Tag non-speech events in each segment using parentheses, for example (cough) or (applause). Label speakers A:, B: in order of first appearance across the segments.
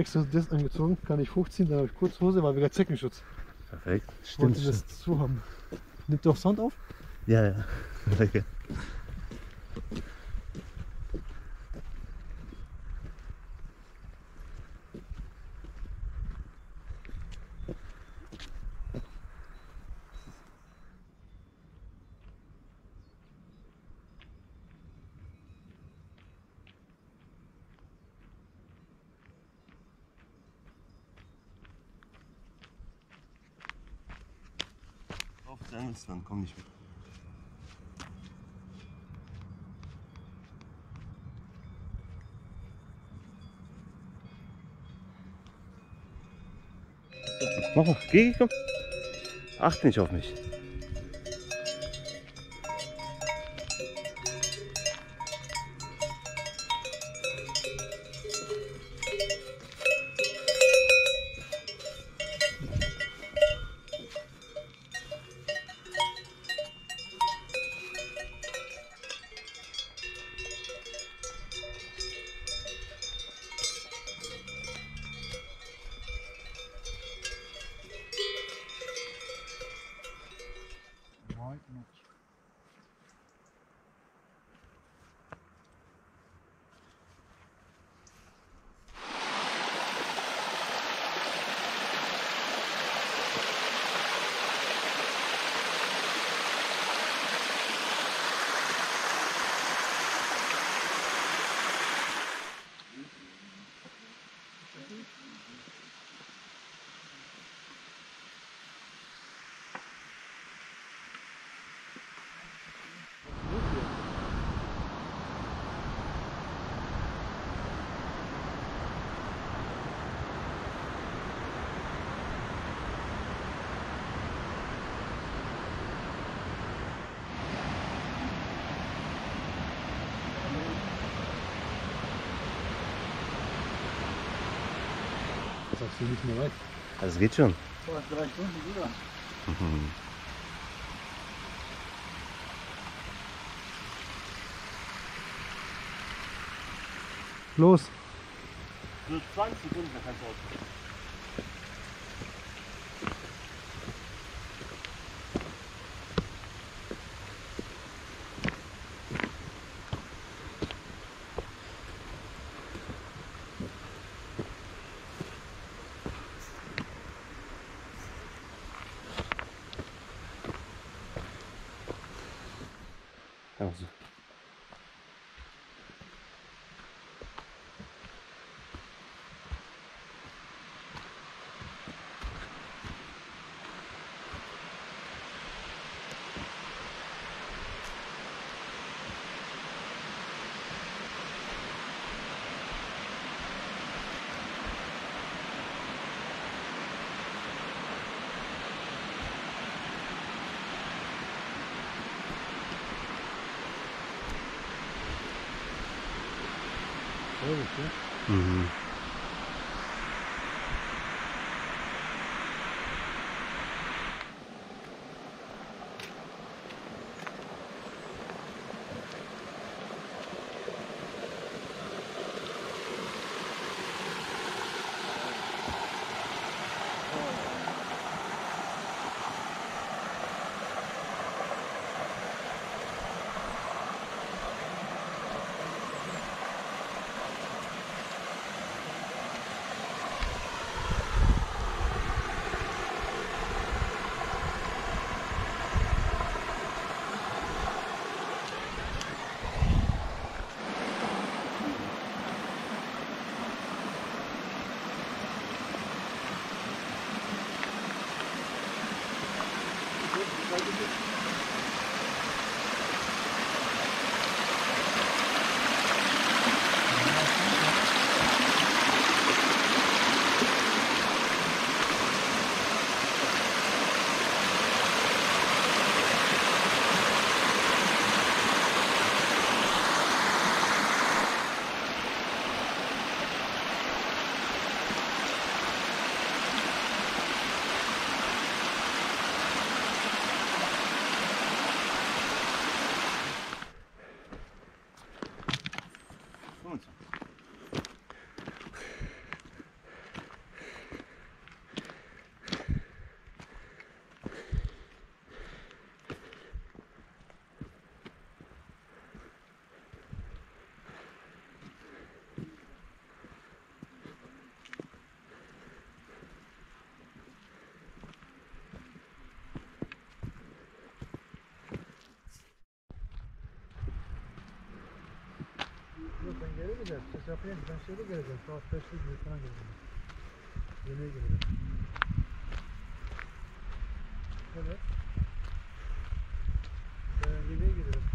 A: habe extra das angezogen, kann ich hochziehen, dann habe ich kurz Hose, weil wir gerade Zeckenschutz.
B: Perfekt. Stimmt.
A: wollte das zu haben. Nimmt auch Sound auf?
B: Ja, ja. (laughs) Danke. Auf Sandals, dann komm nicht mit. Mach mal, geh, komm. Achte nicht auf mich.
A: Das hast du nicht mehr weit.
B: Also es geht schon.
C: Vor drei Stunden wieder.
B: Mhm.
A: Los!
B: Nur 20 Sekunden, kannst du aus. Also. Mhm.
A: Yok ben geri gideceğim. Ses yapayım. Ben şeyde geleceğim. Saat 5'te gibi falan geleceğim. Yemeğe geleceğim. Evet. Ben yemeğe gelirim.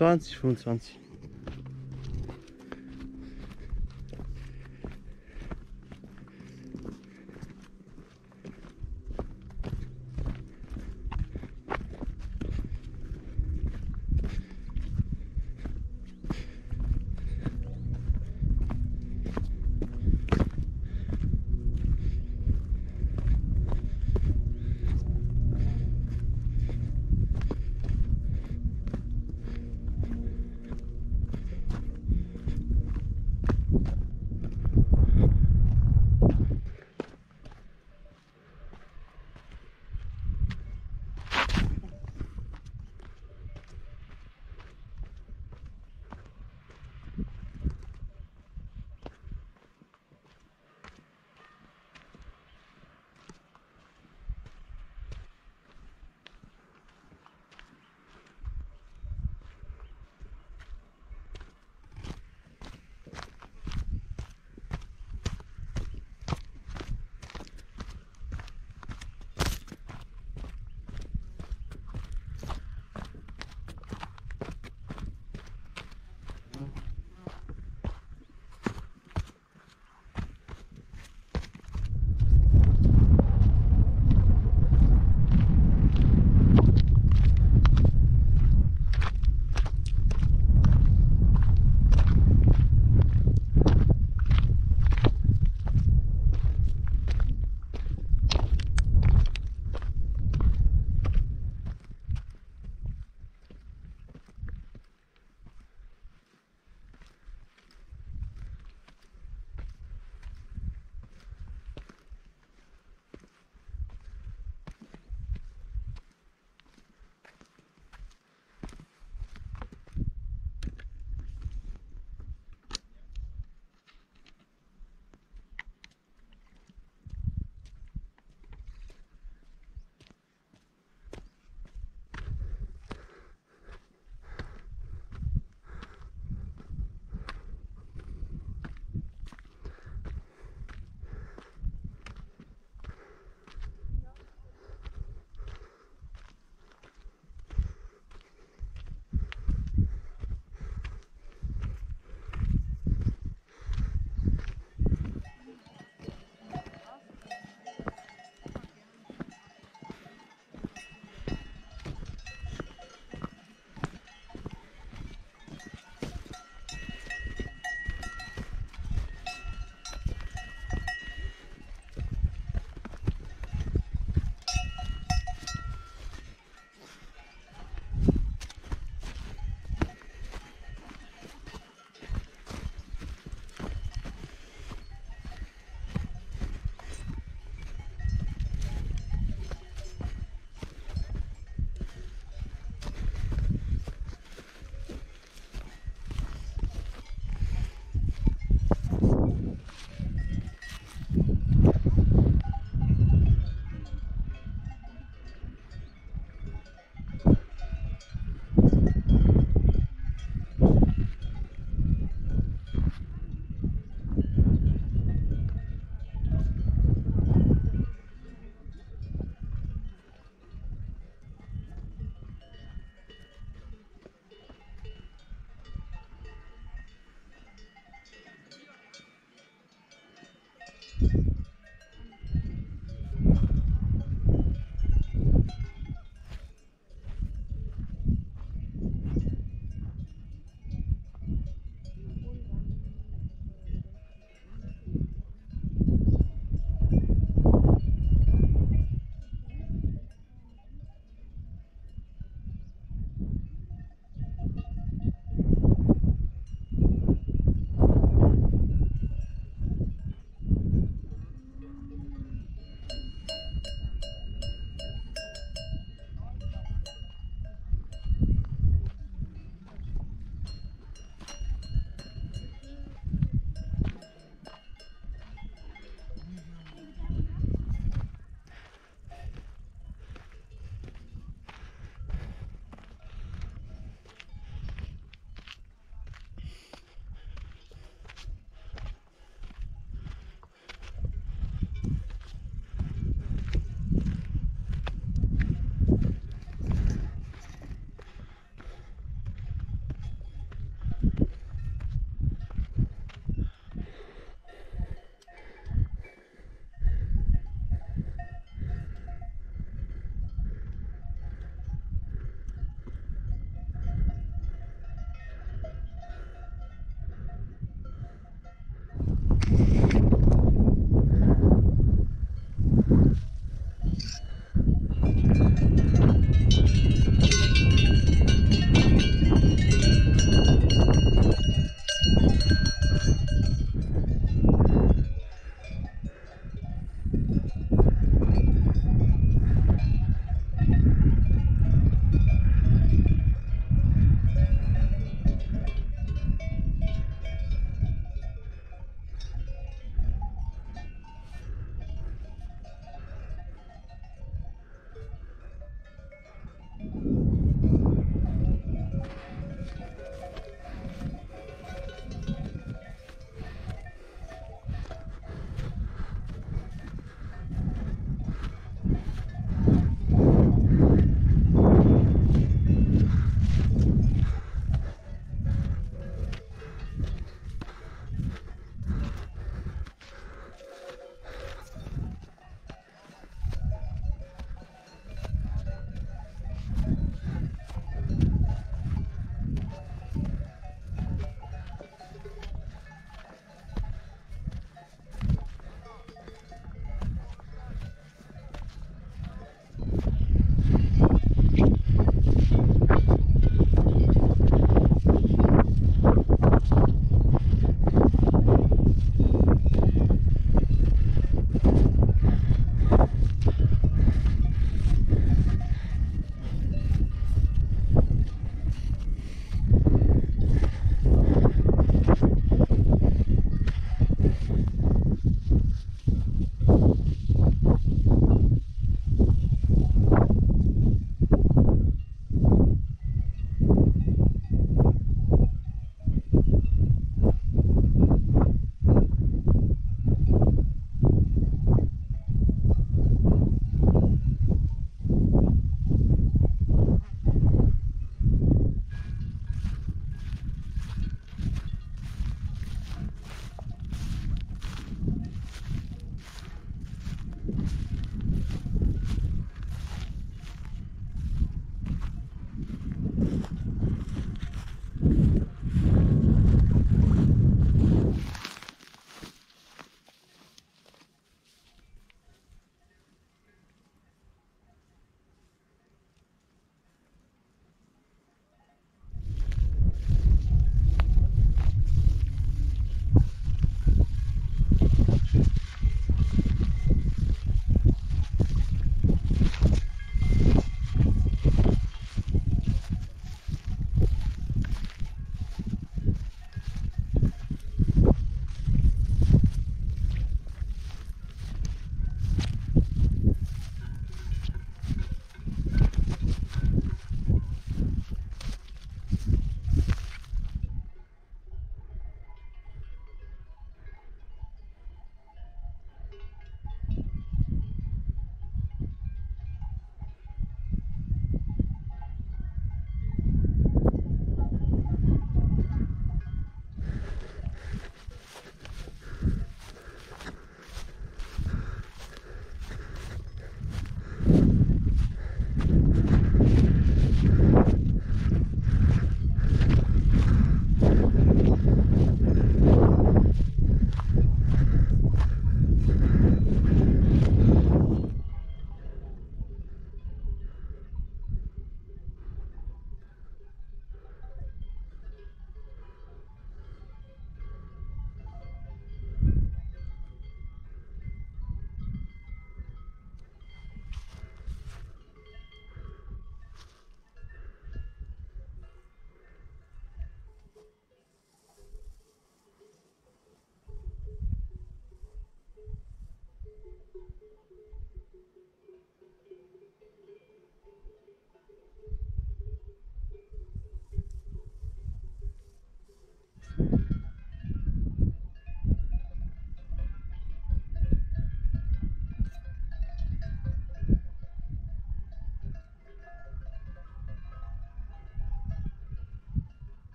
B: 20, 25.